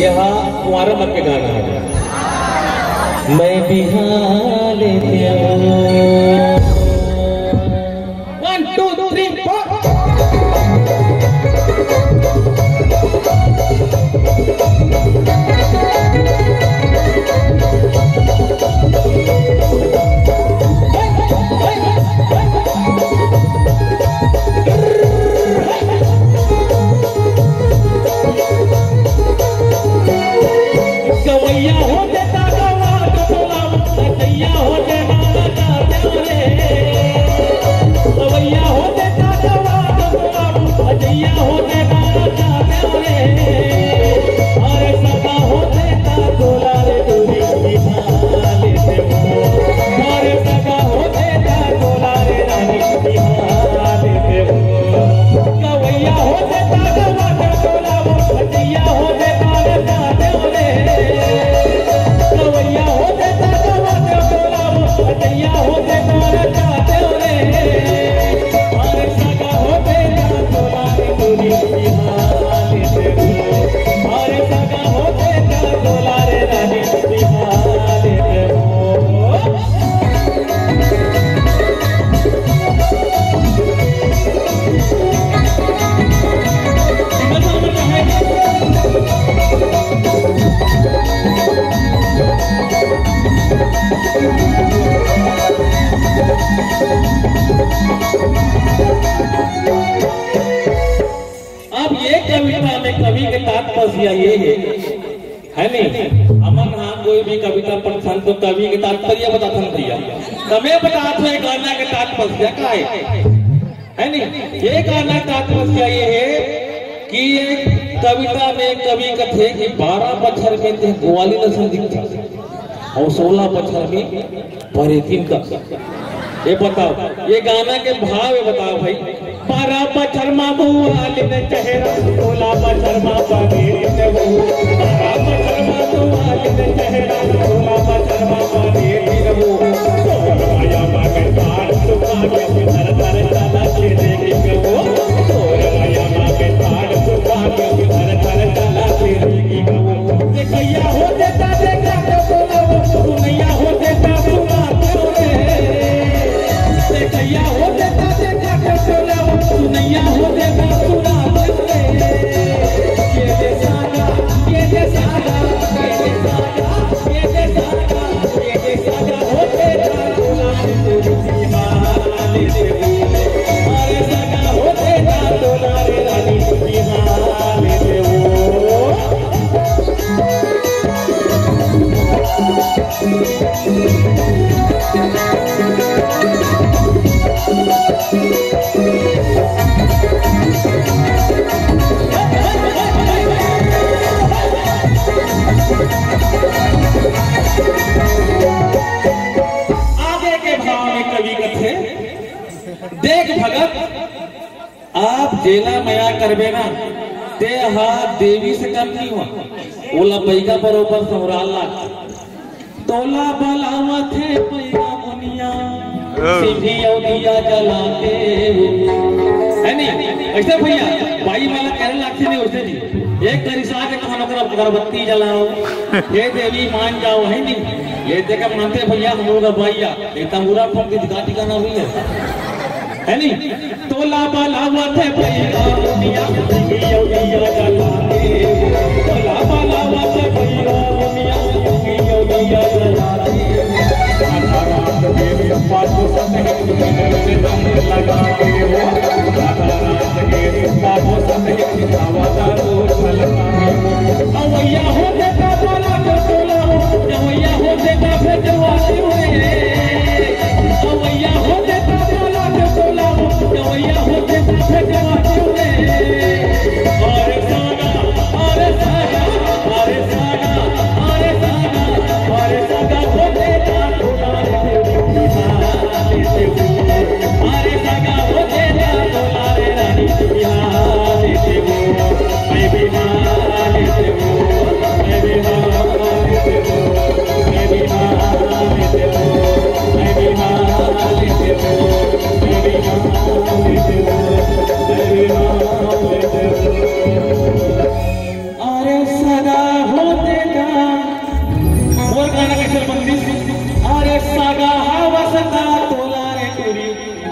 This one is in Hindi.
यहाँ कुमारा मत के गाना है मैं बिहार के तात्पर्य ये है है नहीं? अमन हाँ कोई भी कविता पढ़ता तो कवि के तात्पर्य बताता भैया। तमें बताते हैं गाना के तात्पर्य का है? है नहीं? ये गाना का तात्पर्य ये है कि ये कविता में कवि कथे कि बारह बच्छर में ते ग्वाली नसल दिखता। और सोलह बच्छर में परेतिन का। ये बताओ, ये गाना के भाव बताओ भाई। बारह बचर मामू वाले ने चेहरा बोला बचर मामा परेतिन ने वो बारह आप जेला मया करबे ना ते हाथ देवी से कम नहीं हुआ। ओला पैगा बरोबर संवराल ला तोला बलावा थे पैगा मुनिया सीधी औदिया जलाते है नहीं? ऐसे भैया भाई वाला कहने लगते नहीं वैसे नहीं। एक करिशा के खानों का अगरबत्ती जलाओ। ये देवी मान जाओ है नहीं? ये देखा मानते भैया हम लोग भैया ये। फ़ोन की दिखा टिकाना हुई है है नहीं तोला बाला हुआ थे दुनिया दुनिया जलाते राधा रात देवी अम्बा को सतह तुमने दम हो छलकाते